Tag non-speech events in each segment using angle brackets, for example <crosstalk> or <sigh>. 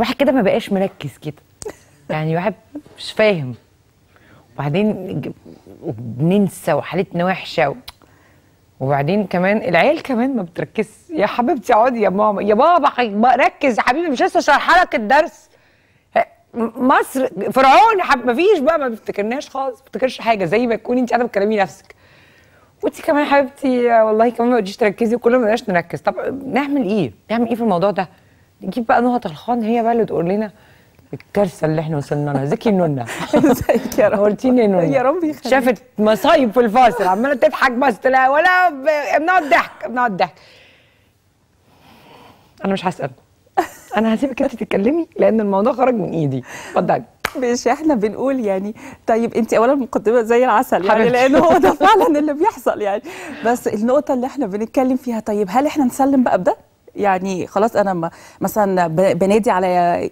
الواحد كده ما بقاش مركز كده. يعني الواحد مش فاهم. وبعدين وبننسى وحالتنا وحشة و... وبعدين كمان العيال كمان ما بتركزش يا حبيبتي اقعدي يا ماما يا بابا ركز يا حبيبي مش لسه شارحه لك الدرس. مصر فرعون يا حبيبي ما فيش بقى ما بفتكرناش خالص ما بفتكرش حاجة. زي ما تكوني انت قاعدة بتكلمي نفسك. وانت كمان حبيبتي والله كمان ما بديش تركزي وكلنا ما بدناش نركز. طب نعمل إيه؟ نعمل إيه في الموضوع ده؟ نجيب بقى نهى طلخان هي بقى اللي تقول لنا الكارثة اللي إحنا وصلنا لها. ازيك يا نونا ازيك يا رب. يا نونا يا رب يخليك. شافت مصايب في الفاصل عمالة تضحك بس لا ولا ب- امنعوا الضحك امنعوا الضحك أنا مش هسأل. أنا هسيبك أنت تتكلمي لأن الموضوع خرج من إيدي. اتفضلي. مش إحنا بنقول يعني طيب أنت اولا مقدمة زي العسل يعني. لأن هو ده <laughs> فعلا اللي بيحصل يعني. بس النقطة اللي إحنا بنتكلم فيها طيب هل إحنا نسلم بقى بده؟ يعني خلاص أنا مثلا بنادي على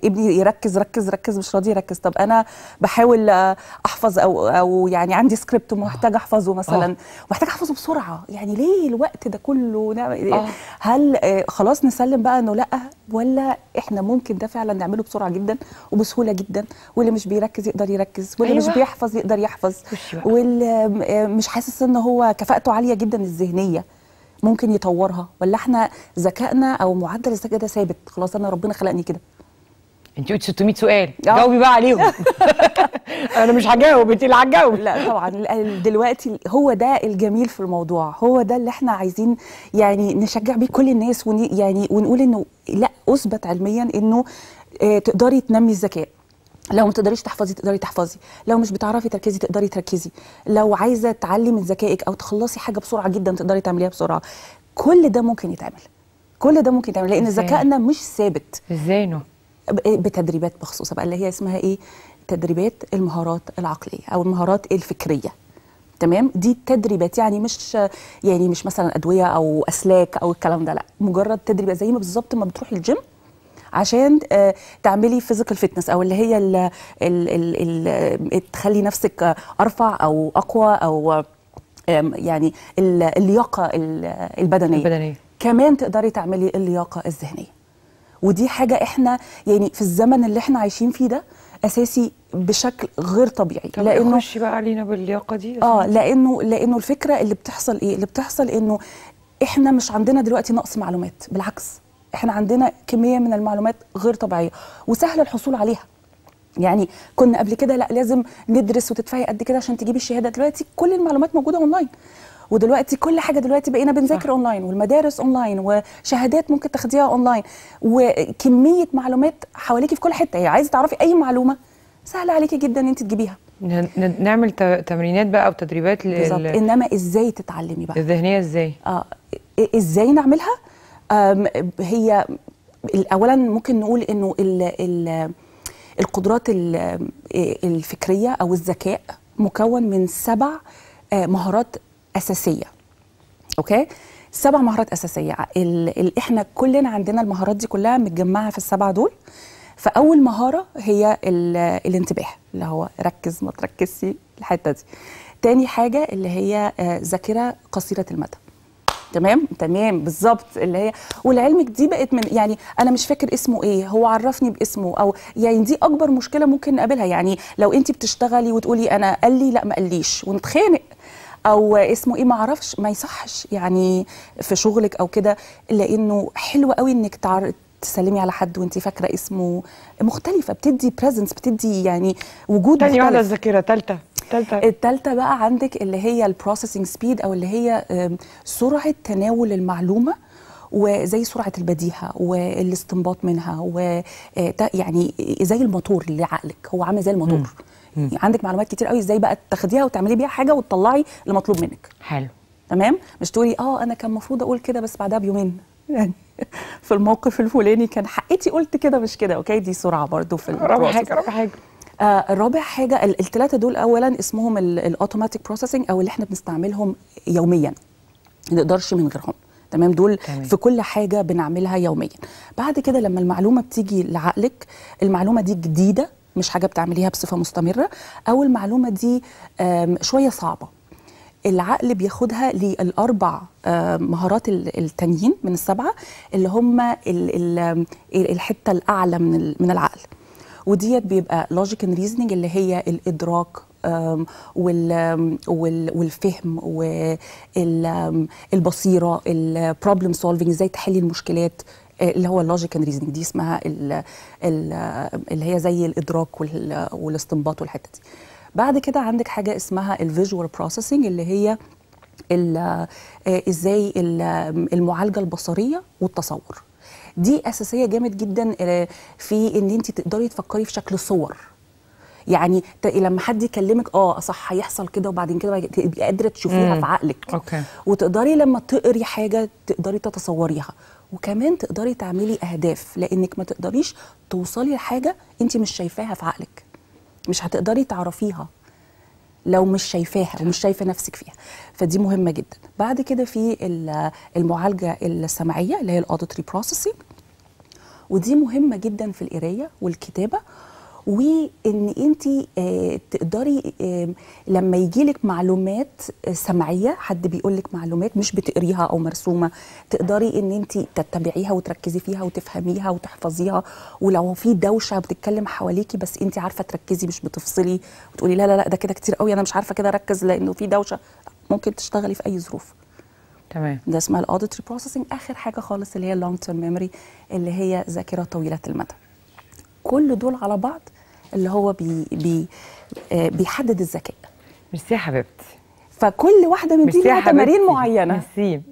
ابني يركز ركز ركز مش راضي يركز. طب أنا بحاول آه، أحفظ أو أو يعني عندي سكريبت ومحتاج أحفظه مثلا. ومحتاج أحفظه بسرعة. يعني ليه الوقت ده كله؟ نعمل- آه. هل آه، خلاص نسلم بقى إنه لأ؟ ولا إحنا ممكن ده فعلا نعمله بسرعة جدا وبسهولة جدا؟ واللي مش بيركز يقدر يركز واللي أيوة. مش بيحفظ يقدر يحفظ. واللي آه، مش حاسس إن هو كفاءته عالية جدا الذهنية. ممكن يطورها ولا إحنا ذكائنا أو معدل الذكاء ده ثابت؟ خلاص أنا ربنا خلقني كده. انت قلتي 600 سؤال. آه. جاوبي بقى عليهم. <laughs> أنا مش هجاوب انت اللي هتجاوبي. لا طبعا. دلوقتي هو ده الجميل في الموضوع. هو ده اللي إحنا عايزين يعني نشجع بيه كل الناس ون يعني ونقول إنه لا أثبت علميا إنه آه، تقدري تنمي الذكاء. لو ما تقدريش تحفظي تقدري تحفظي لو مش بتعرفي تركزي تقدري تركزي لو عايزة تعلي من ذكائك أو تخلصي حاجة بسرعة جدا تقدري تعمليها بسرعة كل ده ممكن يتعمل كل ده ممكن يتعمل لأن؟ ذكائنا مش ثابت. إزاي no؟ بتدريبات مخصوصه بقى اللي هي اسمها إيه؟ تدريبات المهارات العقلية أو المهارات الفكرية تمام؟ دي تدريبات يعني مش يعني مش مثلا أدوية أو أسلاك أو الكلام ده لأ مجرد تدريبات زي ما بالظبط ما بتروحي الجيم عشان آه، تعملي physical fitness أو اللي هي ال ال ال ال تخلي نفسك آه، أرفع أو أقوى أو يعني ال- اللياقة ال- البدنية. البدنية. كمان تقدري تعملي اللياقة الذهنية. ودي حاجة إحنا يعني في الزمن اللي إحنا عايشين فيه ده أساسي بشكل غير طبيعي. طب لأنه خشي بقى علينا باللياقة دي آه لأنه لأنه الفكرة اللي بتحصل إيه؟ اللي بتحصل إنه إحنا مش عندنا دلوقتي نقص معلومات. بالعكس. إحنا عندنا كمية من المعلومات غير طبيعية وسهل الحصول عليها. يعني كنا قبل كده لا لازم ندرس وتدفعي قد كده عشان تجيبي الشهادة. دلوقتي كل المعلومات موجودة اونلاين ودلوقتي كل حاجة دلوقتي بقينا بنذاكر اونلاين والمدارس اونلاين وشهادات ممكن تاخديها اونلاين وكمية معلومات حواليكي في كل حتة. يعني عايزة تعرفي أي معلومة سهلة عليكي جدا إن انت تجيبيها. نعمل تمرينات بقى أو تدريبات لل- إنما إزاي تتعلمي بقى؟ الذهنية إزاي؟ آه إزاي نعملها؟ هي اولا ممكن نقول إنه ال ال القدرات ال- الفكرية أو الذكاء مكون من سبع آه، مهارات أساسية. أوكي؟ سبع مهارات أساسية. ال ال إحنا كلنا عندنا المهارات دي كلها متجمعة في السبعة دول. فأول مهارة هي ال- الانتباه اللي هو ركز ما تركزش الحتة دي. تاني حاجة اللي هي آه، ذاكرة قصيرة المدى. تمام؟ تمام بالظبط. اللي هي ولعلمك دي بقت من يعني أنا مش فاكر اسمه إيه هو عرفني باسمه أو يعني دي أكبر مشكلة ممكن نقابلها. يعني لو انت بتشتغلي وتقولي أنا قال لي لا ما قاليش ونتخانق أو اسمه إيه ما أعرفش ما يصحش يعني في شغلك أو كده لأنه حلو قوي إنك تعر... تسلمي على حد وانت فاكرة اسمه. مختلفة بتدي بريزنس بتدي يعني وجود تاني واحدة. الذاكرة ثالثه ثالثه التالتة بقى عندك اللي هي ال processing speed أو اللي هي آم، سرعة تناول المعلومة وزي سرعة البديهة والاستنباط منها و آه، يعني زي الموتور اللي عقلك هو عامل زي الموتور. عندك معلومات كتير قوي إزاي بقى تاخديها وتعملي بيها حاجة وتطلعي المطلوب منك. حلو. تمام؟ مش تقولي آه أنا كان المفروض أقول كده بس بعدها بيومين. يعني في الموقف الفلاني كان حقيقتي قلت كده مش كده. okay؟ دي سرعة برضو في رابع ال process. حاجة رابع حاجة. آه الرابع حاجة الثلاثه دول اولا اسمهم ال automatic processing أو اللي إحنا بنستعملهم يوميا ما نقدرش من غيرهم. تمام؟ دول تمام. في كل حاجة بنعملها يوميا. بعد كده لما المعلومة بتيجي لعقلك المعلومة دي جديدة مش حاجة بتعمليها بصفة مستمرة أو المعلومة دي شوية صعبة العقل بياخدها للأربع آه، مهارات ال- التانيين من السبعة اللي هم ال- ال- الحتة الأعلى من ال- من العقل. وديت بيبقى logic and reasoning اللي هي الإدراك والفهم والبصيره ال problem solving إزاي تحلي المشكلات آه، اللي هو ال logic and reasoning دي اسمها ال ال اللي هي زي الإدراك وال- والاستنباط والحتة دي. بعد كده عندك حاجة اسمها ال visual processing اللي هي آه، إزاي ال- المعالجة البصرية والتصور. دي أساسية جامد جدا آه، في إن أنت تقدري تفكري في شكل صور. يعني لما حد يكلمك آه صح هيحصل كده وبعدين كده تبقي قادرة تشوفيها مم. في عقلك. أوكي. وتقدري لما تقري حاجة تقدري تتصوريها. وكمان تقدري تعملي أهداف لأنك ما تقدريش توصلي لحاجة أنت مش شايفاها في عقلك. مش هتقدري تعرفيها لو مش شايفاها ومش شايفة نفسك فيها. فدي مهمة جدا. بعد كده في ال- المعالجة السمعية اللي هي ال auditory processing ودي مهمة جدا في القراية والكتابة وإن أنت تقدري آه، لما يجيلك معلومات آه، سمعية حد بيقول لك معلومات مش بتقريها أو مرسومة تقدري إن أنت تتبعيها وتركزي فيها وتفهميها وتحفظيها ولو في دوشة بتتكلم حواليكي بس أنت عارفة تركزي مش بتفصلي وتقولي لا لا لا ده كده كتير قوي أنا مش عارفة كده أركز لأنه في دوشة ممكن تشتغلي في أي ظروف. تمام. ده اسمها ال auditory processing آخر حاجة خالص اللي هي ال long term memory اللي هي ذاكرة طويلة المدى. كل دول على بعض اللي هو بي بي آه بيحدد الذكاء. ميرسي يا حبيبتي. فكل واحدة من دي لها تمارين. معينة. merci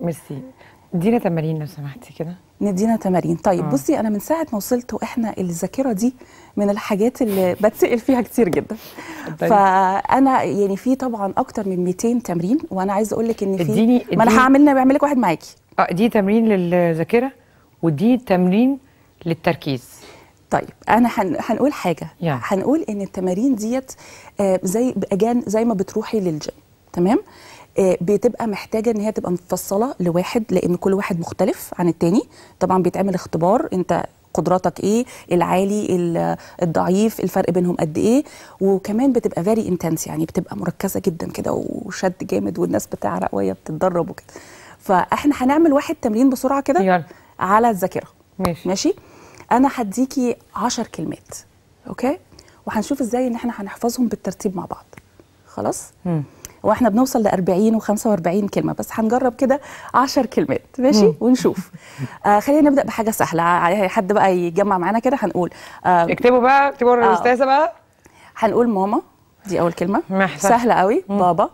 merci. ادينا تمارين لو سمحتي كده. إدينا تمارين طيب آه. بصي أنا من ساعة ما وصلت وإحنا الذاكرة دي من الحاجات اللي بتسأل فيها كتير جدا. فأنا يعني في طبعا أكتر من 200 تمرين وأنا عايزة أقول لك إن في اديني- ما أنا هعمل بعمل لك واحد معاكي آه دي تمرين للذاكرة ودي تمرين للتركيز طيب أنا هن... هنقول حاجة يعني. هنقول إن التمارين ديت آه، زي أجان زي ما بتروحي للجيم تمام بتبقى محتاجة إن هي تبقى مفصلة لواحد لأن كل واحد مختلف عن التاني. طبعا بيتعمل اختبار أنت قدراتك إيه العالي ال- الضعيف الفرق بينهم قد إيه. وكمان بتبقى very intense يعني بتبقى مركزة جدا كده وشد جامد والناس بتعرق وهي بتتدرب وكده. فإحنا هنعمل واحد تمرين بسرعة كده. على الذاكرة. ماشي. ماشي؟ أنا هديكي عشر كلمات okay؟ وهنشوف إزاي إن إحنا هنحفظهم بالترتيب مع بعض. خلاص؟ مم. وإحنا بنوصل ل 40 و45 كلمة بس هنجرب كده 10 كلمات ماشي ونشوف آه خلينا نبدأ بحاجة سهلة حد بقى يجمع معانا كده هنقول آه اكتبوا بقى اكتبوا آه. الأستاذة بقى هنقول ماما دي أول كلمة محسن. سهلة قوي بابا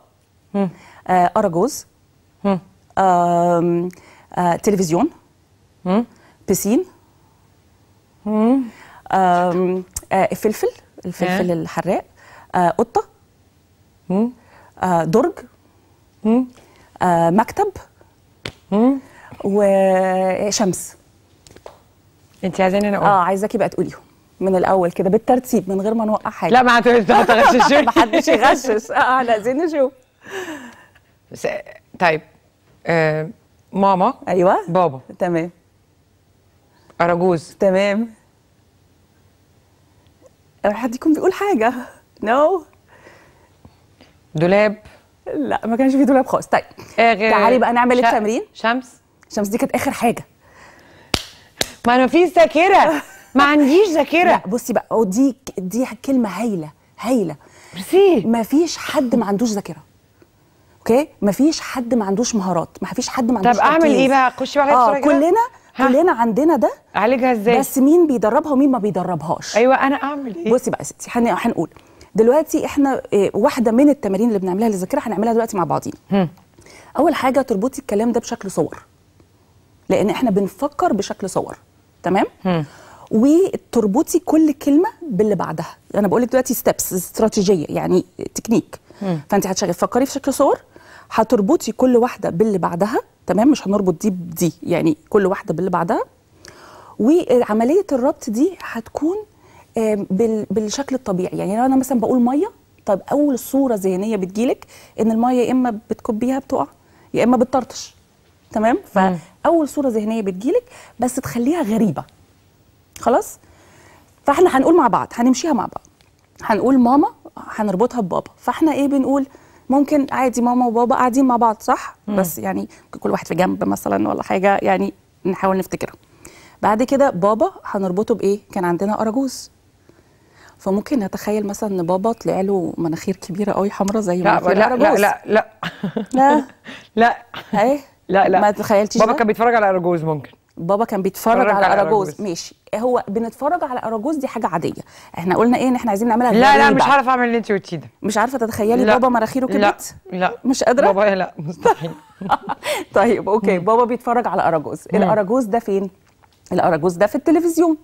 مم. آه أراجوز مم. آم، آه تلفزيون مم. بسين مم. آه فلفل الفلفل آه. الحراق آه قطة مم. آه درج. آه مكتب. وشمس. انت عايزاني أنا أقول؟ آه عايزاكي بقى تقوليهم من الأول كده بالترتيب من غير ما نوقع حاجة. لا ما تغششوني <laughs> محدش يغشش. آه إحنا عايزين نشوف. طيب آه ماما أيوه. بابا. تمام. أراجوز. تمام. حد يكون بيقول حاجة. no no. دولاب؟ لا ما كانش في دولاب خالص. طيب آه تعالي بقى نعمل ش- التمرين. شمس؟ شمس دي كانت آخر حاجة. ما أنا مفيش ذاكرة. <laughs> ما عنديش لا ذاكره بصي بقى ودي دي كلمة هايلة هايلة. ميرسي. ما فيش حد ما عندوش ذاكرة. okay؟ ما فيش حد ما عندوش مهارات. ما فيش حد ما عندوش طب أعمل. إيه بقى؟ خشي عليا بسرعة كده. كلنا ها؟ كلنا عندنا ده. أعالجها إزاي؟ بس مين بيدربها ومين ما بيدربهاش؟ أيوه أنا أعمل إيه؟ بصي بقى يا ستي هن- هنقول. دلوقتي إحنا إيه، واحدة من التمارين اللي بنعملها للذاكره هنعملها دلوقتي مع بعضين. أول حاجة تربطي الكلام ده بشكل صور. لأن إحنا بنفكر بشكل صور. تمام. وتربطي كل كلمة باللي بعدها. أنا بقول لك دلوقتي steps استراتيجية يعني تكنيك. فأنت هتشغلي تفكري في شكل صور. هتربطي كل واحدة باللي بعدها. تمام؟ مش هنربط دي بدي يعني كل واحدة باللي بعدها. وعملية الربط دي هتكون بالشكل الطبيعي. يعني لو أنا مثلا بقول مية طب أول صورة ذهنية بتجيلك إن المية يا إما بتكبيها بتقع يا إما بتطرطش. تمام؟ فاول صورة ذهنية بتجيلك بس تخليها غريبة. خلاص؟ فإحنا هنقول مع بعض هنمشيها مع بعض. هنقول ماما هنربطها ببابا. فإحنا إيه بنقول؟ ممكن عادي ماما وبابا قاعدين مع بعض صح؟ بس يعني كل واحد في جنب مثلا ولا حاجة يعني نحاول نفتكرها. بعد كده بابا هنربطه بإيه؟ كان عندنا أراجوز. فممكن نتخيل مثلا إن بابا طلع له مناخير كبيرة قوي حمراء زي لا لا لا. لا <laughs> لا. لا. لا. اهي لا لا. ما تخيلتيش بابا؟ كان بيتفرج على ارجوز ممكن. بابا كان بيتفرج على على اراجوز. ماشي. هو بنتفرج على اراجوز دي حاجة عادية. إحنا قلنا إيه إن إحنا عايزين نعملها لا لا. مش عارف أعمل اللي انت قلتيه ده. مش عارفة تتخيلي لا. بابا مناخيره لا. كبرت؟ لا. مش قادرة؟ بابا لا مستحيل. <laughs> طيب OK. بابا بيتفرج على اراجوز الاراجوز ده فين؟ الاراجوز ده في التلفزيون.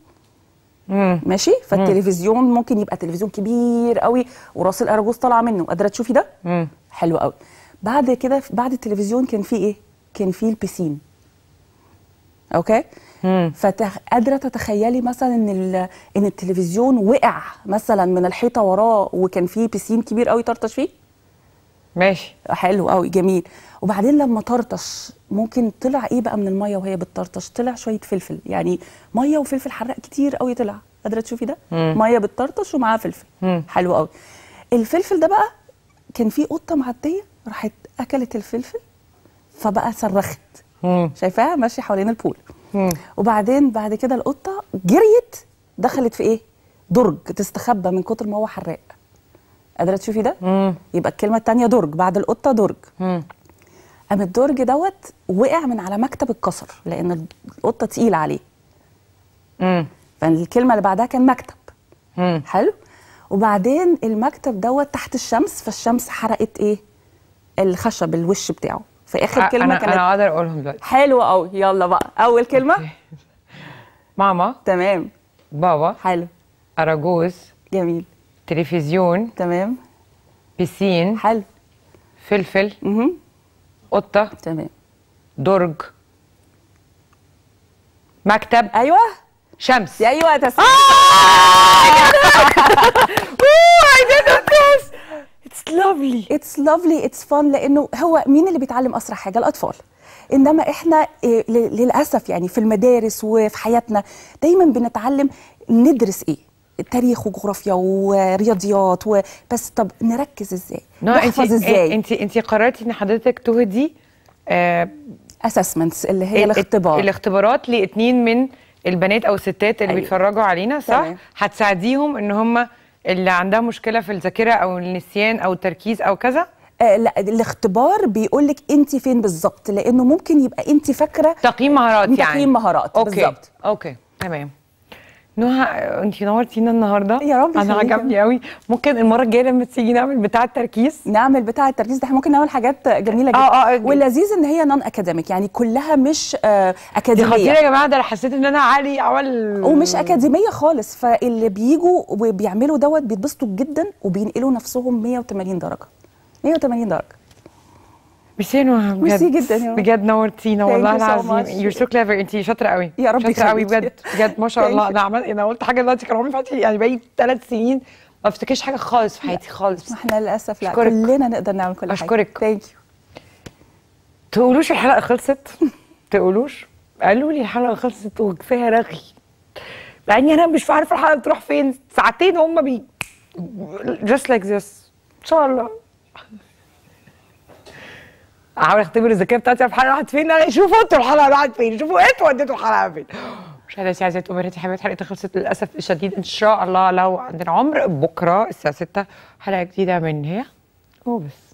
مم. ماشي؟ فالتلفزيون ممكن يبقى تلفزيون كبير قوي وراس الاراجوز طالعة منه. قادرة تشوفي ده؟ مم. حلو قوي. بعد كده بعد التلفزيون كان في إيه؟ كان في ال piscine. أوكي؟ مم. فقادره تتخيلي مثلا إن ال- إن التلفزيون وقع مثلا من الحيطة وراه وكان فيه بسين كبير قوي طرطش فيه؟ ماشي. حلو قوي جميل. وبعدين لما طرطش ممكن طلع إيه بقى من المية وهي بتطرطش؟ طلع شوية فلفل. يعني مية وفلفل حراق كتير قوي طلع. قادرة تشوفي ده؟ مم. مية بتطرطش ومعاها فلفل. مم. حلو قوي. الفلفل ده بقى كان في قطة معدية راحت أكلت الفلفل فبقى صرخت. شايفاها؟ ماشية حوالين البول. مم. وبعدين بعد كده القطة جريت دخلت في إيه؟ درج تستخبى من كتر ما هو حراق. قادرة تشوفي ده؟ مم. يبقى الكلمة الثانية درج بعد القطة درج. مم. قام الدرج دوت وقع من على مكتب اتكسر لأن القطة تقيلة عليه. مم. فالكلمة اللي بعدها كان مكتب. مم. حلو؟ وبعدين المكتب دوت تحت الشمس فالشمس حرقت إيه؟ الخشب الوش بتاعه. في آخر كلمه أنا كانت أنا أقدر أقولهم دلوقتي. حلوة قوي يلا بقى. أول كلمة. ماما. تمام. بابا. حلو. أراجوز. جميل. تلفزيون تمام. بسين حلو فلفل أها. قطة تمام. درج مكتب أيوه. شمس. أيوه تسليم. <laughs> I did this It's lovely. It's lovely It's fun لأنه هو مين اللي بيتعلم أسرع حاجة؟ الأطفال. إنما إحنا ل- للأسف يعني في المدارس وفي حياتنا دايما بنتعلم ندرس إيه؟ تاريخ وجغرافيا ورياضيات و... بس طب نركز إزاي؟ نحفظ إزاي؟ انت انت قررتي إن حضرتك تهدي آه assessments اللي هي ال- الاختبار. الاختبارات لاتنين من البنات أو الستات اللي أيوة. بيتفرجوا علينا صح. هتساعديهم إن هم اللي عندها مشكلة في الذاكرة أو النسيان أو التركيز أو كذا؟ آه لا الاختبار بيقول لك أنت فين بالظبط لأنه ممكن يبقى أنت فاكرة تقييم مهارات يعني. تقييم مهارات OK. بالظبط. OK تمام. نهى انت نورتينا النهارده. يا رب أنا. عجبني قوي. ممكن المرة الجاية لما تيجي نعمل بتاع التركيز. نعمل بتاع التركيز ده. إحنا ممكن نعمل حاجات جميلة جدا. آه، آه، واللذيذ إن هي non-academic يعني كلها مش آه دي أكاديمية. خطيره يا جماعة ده أنا حسيت إن أنا عالي عمل ومش أكاديمية خالص. فاللي بيجوا وبيعملوا دوت بيتبسطوا جدا وبينقلوا نفسهم 180 درجة. 180 درجة. ميرسي بجد. ميرسي جدا. بجد نورتينا. والله العظيم. You're so clever انت شاطرة قوي. يا رب شاطرة قوي. بجد. بجد ما شاء الله. أنا عملت أنا قلت حاجة دلوقتي كان عمري في حياتي يعني بقالي ثلاث سنين ما افتكرش حاجة خالص في حياتي خالص. ما إحنا للأسف لا. أشكرك. كلنا نقدر نعمل كل حاجة. أشكرك. Thank you تقولوش الحلقة خلصت؟ تقولوش. قالوا لي الحلقة خلصت وكفاية رغي. مع إني أنا مش عارفة الحلقة بتروح فين. ساعتين هم بي just like this. إن شاء الله. احاول اختبر الذكاء بتاعتي في الحلقة راحت فين شوفوا أنتوا الحلقة راحت فين؟ شوفوا أنتوا وديتوا الحلقة فين؟ مشاهداتي عزيزاتي وبناتي حبايبي حلقتي خلصت للأسف الشديد إن شاء الله لو عندنا عمر بكرة الساعة 6 حلقة جديدة من هي. وبس.